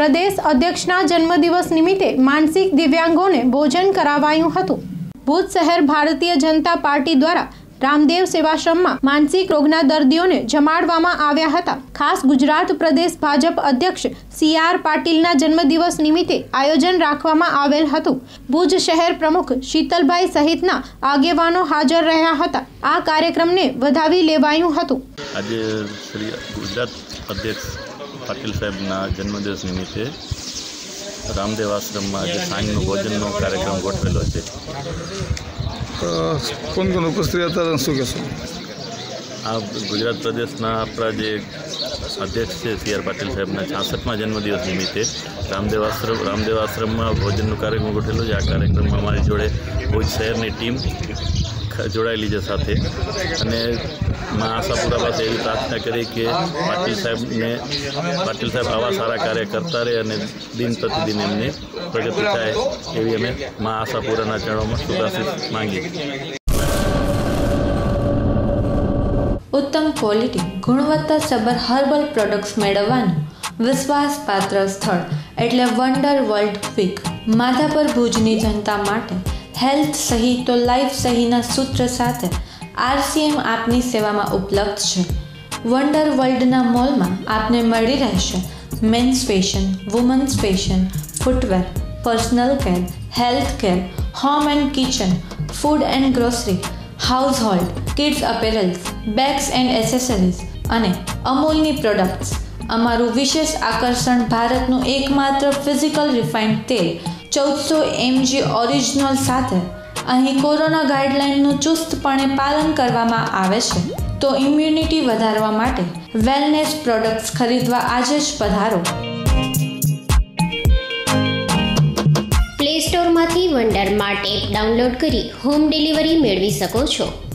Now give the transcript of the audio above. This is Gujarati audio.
પ્રદેશ અધ્યક્ષના જન્મદિવસ નિમિત્તે માનસિક દિવ્યાંગોને ભોજન કરાવાયું હતું. ભુજ શહેર ભારતીય જનતા પાર્ટી દ્વારા રામદેવ સેવાશ્રમમાં માનસિક રોગના દર્દીઓને જમાડવામાં આવ્યા હતા. ખાસ ગુજરાત પ્રદેશ ભાજપ અધ્યક્ષ સી આર પાટીલના જન્મદિવસ નિમિત્તે આયોજન રાખવામાં આવેલ હતું. ભુજ શહેર પ્રમુખ શીતલભાઈ સહિતના આગેવાનો હાજર રહ્યા હતા. આ કાર્યક્રમને વધાવી લેવાયું હતું. આજે શ્રી ગુજરાત અધ્યક્ષ પાટીલ સાહેબના જન્મદિવસ નિમિત્તે રામદેવ આશ્રમમાં આજે સાંજનો ભોજનનો કાર્યક્રમ ગોઠવેલો છે. કોણ કોણ ઉપસ્થિત હતા શું કહેશો? આ ગુજરાત પ્રદેશના આપણા જે અધ્યક્ષ છે સી આર પાટીલ સાહેબના છાસઠમાં જન્મદિવસ નિમિત્તે રામદેવ આશ્રમ રામદેવ આશ્રમમાં ભોજનનો કાર્યક્રમ ગોઠવેલો છે. આ કાર્યક્રમમાં અમારી જોડે ભુજ શહેરની ટીમ જોડાયેલી છે સાથે. અને માં આશાપુરા પાસે એવી પ્રાર્થના કરી કે પાટીલ સાહેબને, પાટીલ સાહેબ આવા સારા કાર્ય કરતા રહે અને દિન પ્રતિદિન એમની પ્રગતિ થાય એવી અમે માં આશાપુરાના ચરણોમાં શુભાશીષ માંગીએ ઉત્તમ ક્વોલિટી ગુણવત્તાસભર હર્બલ પ્રોડક્ટ્સ મેળવવાનું વિશ્વાસપાત્ર સ્થળ એટલે વન્ડર વર્લ્ડ ક્વિક માધાપર ભુજની જનતા માટે હેલ્થ સહી તો લાઈફ સહીના સૂત્ર સાથે આરસીએમ આપની સેવામાં ઉપલબ્ધ છે. વન્ડર વર્લ્ડના મોલમાં આપને મળી રહેશે men's fashion, women's fashion, footwear, personal care, health care, home and kitchen, food and grocery household kids apparels, bags and accessories અને અમૂલની પ્રોડક્ટ્સ. અમારું વિશેષ આકર્ષણ ભારતનું એકમાત્ર ફિઝિકલ રિફાઇન્ડ તેલ ચૌદસો એમજી ઓરિજિનલ સાથે. અહીં કોરોના ગાઈડલાઇનનું ચુસ્તપણે પાલન કરવામાં આવે છે. તો ઇમ્યુનિટી વધારવા માટે વેલનેસ પ્રોડક્ટ્સ ખરીદવા આજે જ પધારો. પ્લે સ્ટોરમાંથી વન્ડર માટે ડાઉનલોડ કરી હોમ ડિલિવરી મેળવી શકો છો.